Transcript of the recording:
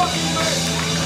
Fucking merch.